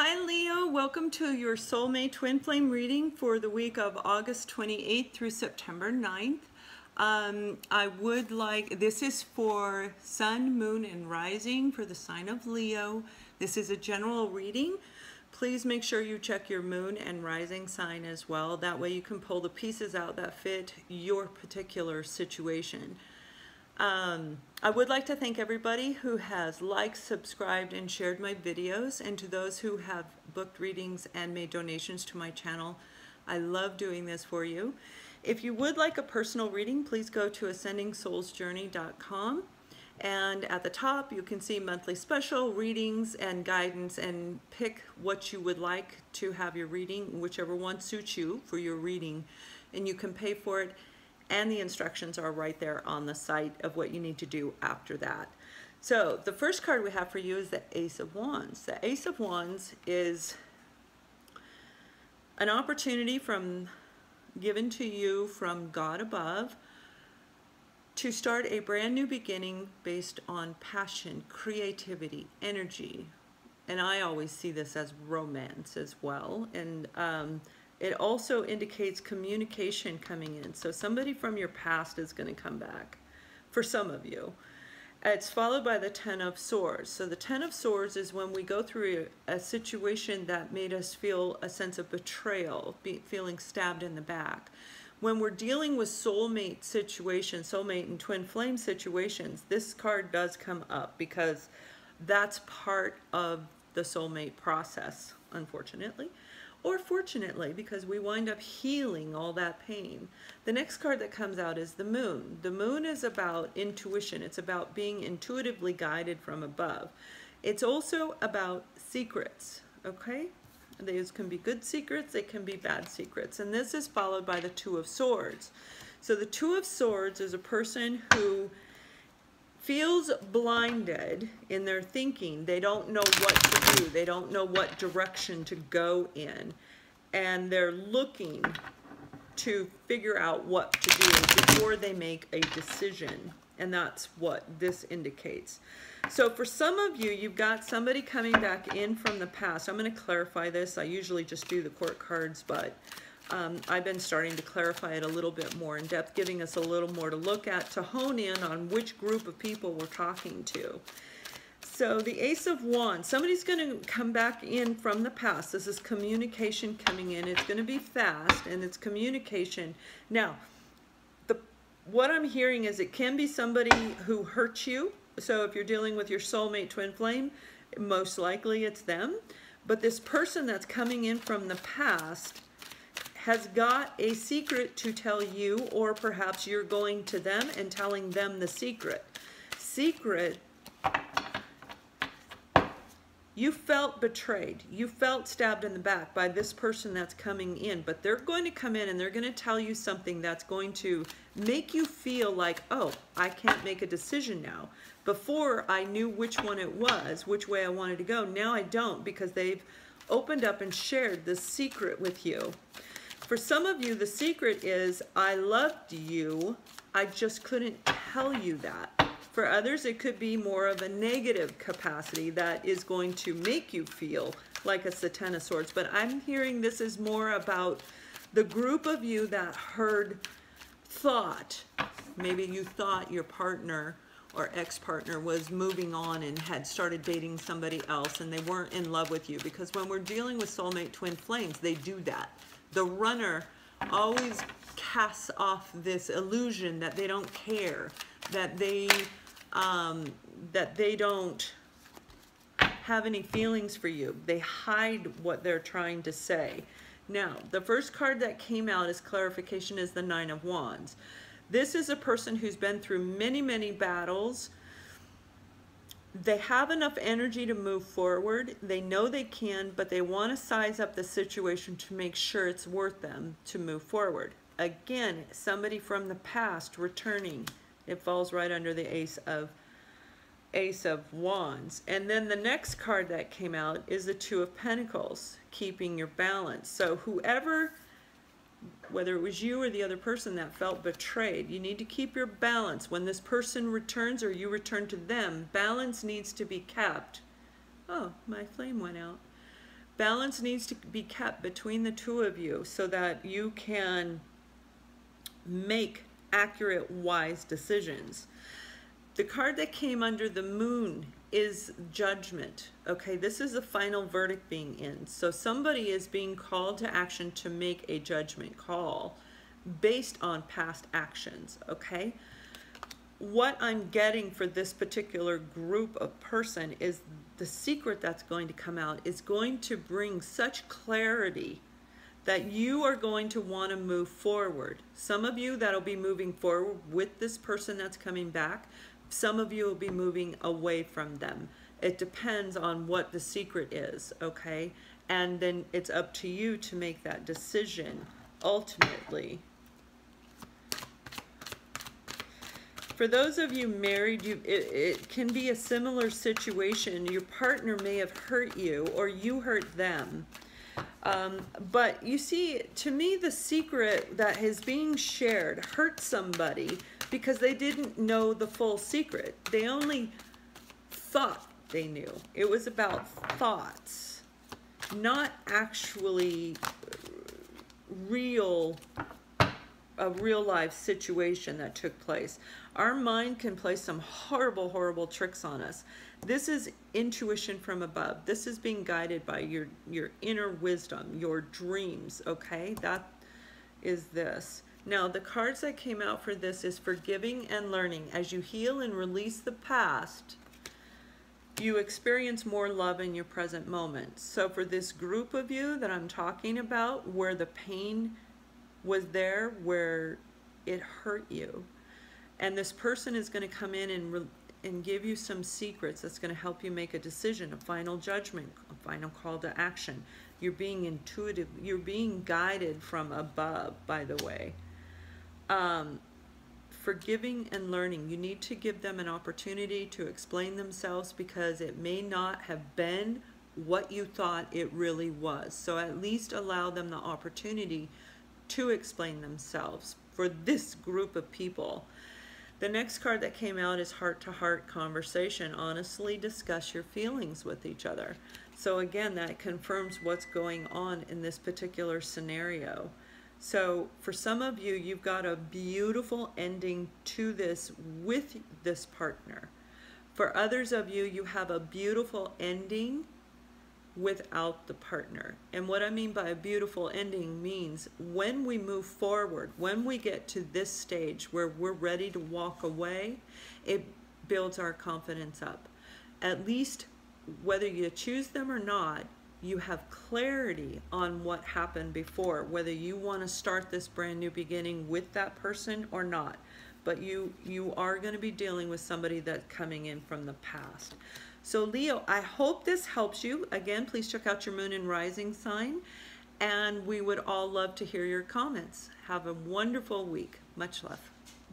Hi Leo, welcome to your Soulmate Twin Flame reading for the week of August 28th through September 9th. Um, I would like, this is for Sun, Moon, and Rising for the sign of Leo. This is a general reading. Please make sure you check your Moon and Rising sign as well. That way you can pull the pieces out that fit your particular situation. Um, I would like to thank everybody who has liked, subscribed, and shared my videos, and to those who have booked readings and made donations to my channel. I love doing this for you. If you would like a personal reading, please go to ascendingsoulsjourney.com. And at the top, you can see monthly special readings and guidance and pick what you would like to have your reading, whichever one suits you for your reading. And you can pay for it and the instructions are right there on the site of what you need to do after that. So the first card we have for you is the Ace of Wands. The Ace of Wands is an opportunity from given to you from God above to start a brand new beginning based on passion, creativity, energy. And I always see this as romance as well. And um, it also indicates communication coming in. So somebody from your past is going to come back for some of you. It's followed by the Ten of Swords. So the Ten of Swords is when we go through a, situation that made us feel a sense of betrayal, be, feeling stabbed in the back. When we're dealing with soulmate situations, soulmate and twin flame situations, this card does come up because that's part of the soulmate process, unfortunately or fortunately because we wind up healing all that pain. The next card that comes out is the moon. The moon is about intuition. It's about being intuitively guided from above. It's also about secrets, okay? These can be good secrets, they can be bad secrets. And this is followed by the Two of Swords. So the Two of Swords is a person who feels blinded in their thinking. They don't know what to do. They don't know what direction to go in. And they're looking to figure out what to do before they make a decision. And that's what this indicates. So for some of you, you've got somebody coming back in from the past. I'm going to clarify this. I usually just do the court cards, but um, I've been starting to clarify it a little bit more in depth, giving us a little more to look at to hone in on which group of people we're talking to. So the Ace of Wands, somebody's going to come back in from the past. This is communication coming in. It's going to be fast, and it's communication. Now, the what I'm hearing is it can be somebody who hurt you. So if you're dealing with your soulmate twin flame, most likely it's them. But this person that's coming in from the past has got a secret to tell you, or perhaps you're going to them and telling them the secret. Secret, you felt betrayed. You felt stabbed in the back by this person that's coming in, but they're going to come in and they're going to tell you something that's going to make you feel like, oh, I can't make a decision now. Before I knew which one it was, which way I wanted to go. Now I don't because they've opened up and shared the secret with you. For some of you, the secret is, I loved you, I just couldn't tell you that. For others, it could be more of a negative capacity that is going to make you feel like a Ten of Swords. But I'm hearing this is more about the group of you that heard thought, maybe you thought your partner or ex-partner was moving on and had started dating somebody else and they weren't in love with you because when we're dealing with soulmate twin flames they do that the runner always casts off this illusion that they don't care, that they um, that they don't have any feelings for you. They hide what they're trying to say. Now, the first card that came out as clarification is the Nine of Wands. This is a person who's been through many, many battles, they have enough energy to move forward. They know they can, but they want to size up the situation to make sure it's worth them to move forward. Again, somebody from the past returning. It falls right under the ace of ace of wands. And then the next card that came out is the two of pentacles, keeping your balance. So whoever whether it was you or the other person that felt betrayed. You need to keep your balance. When this person returns or you return to them, balance needs to be kept. Oh, my flame went out. balance needs to be kept between the two of you so that you can make accurate, wise decisions. The card that came under the moon is judgment. Okay, this is the final verdict being in. So somebody is being called to action to make a judgment call based on past actions. Okay, what I'm getting for this particular group of person is the secret that's going to come out is going to bring such clarity that you are going to want to move forward. Some of you that'll be moving forward with this person that's coming back. Some of you will be moving away from them. It depends on what the secret is, okay? And then it's up to you to make that decision ultimately. For those of you married, you it, it can be a similar situation. Your partner may have hurt you or you hurt them. Um, but you see, to me, the secret that is being shared hurt somebody because they didn't know the full secret. They only thought they knew. It was about thoughts, not actually uh, real a real life situation that took place. Our mind can play some horrible, horrible tricks on us. This is intuition from above. This is being guided by your, your inner wisdom, your dreams, okay? That is this. Now, the cards that came out for this is forgiving and learning. As you heal and release the past, you experience more love in your present moment. So for this group of you that I'm talking about, where the pain was there where it hurt you. And this person is going to come in and, and give you some secrets that's going to help you make a decision, a final judgment, a final call to action. You're being intuitive, you're being guided from above, by the way. Um, forgiving and learning, you need to give them an opportunity to explain themselves because it may not have been what you thought it really was. So at least allow them the opportunity to explain themselves for this group of people. The next card that came out is heart to heart conversation. Honestly discuss your feelings with each other. So again, that confirms what's going on in this particular scenario. So for some of you, you've got a beautiful ending to this with this partner. For others of you, you have a beautiful ending without the partner. And what I mean by a beautiful ending means when we move forward, when we get to this stage where we're ready to walk away, it builds our confidence up. At least whether you choose them or not, you have clarity on what happened before, whether you want to start this brand new beginning with that person or not. But you, you are going to be dealing with somebody that's coming in from the past. So Leo, I hope this helps you. Again, please check out your moon and rising sign. And we would all love to hear your comments. Have a wonderful week. Much love.